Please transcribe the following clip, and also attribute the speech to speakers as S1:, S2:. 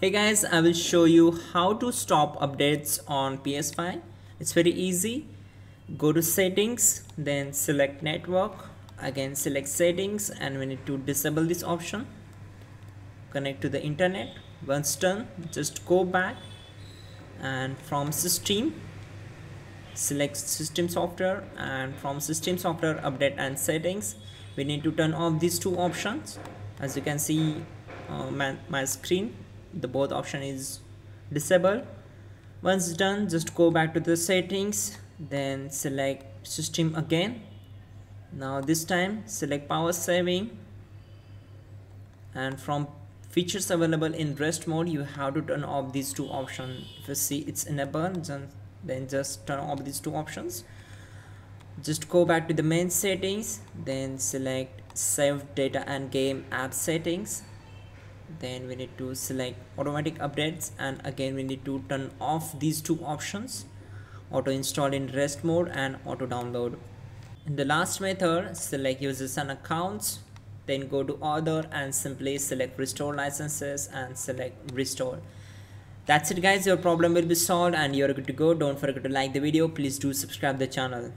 S1: Hey guys, I will show you how to stop updates on PS5. It's very easy. Go to settings, then select network, again select settings and we need to disable this option. Connect to the internet. Once done, just go back and from system, select system software and from system software update and settings, we need to turn off these two options. As you can see uh, my, my screen the both option is disabled once done just go back to the settings then select system again. Now this time select power saving. And from features available in rest mode you have to turn off these two options. If you see it's enabled then just turn off these two options. Just go back to the main settings then select save data and game app settings then we need to select automatic updates and again we need to turn off these two options auto install in rest mode and auto download. In the last method select users and accounts then go to other and simply select restore licenses and select restore. That's it guys. Your problem will be solved and you're good to go. Don't forget to like the video. Please do subscribe the channel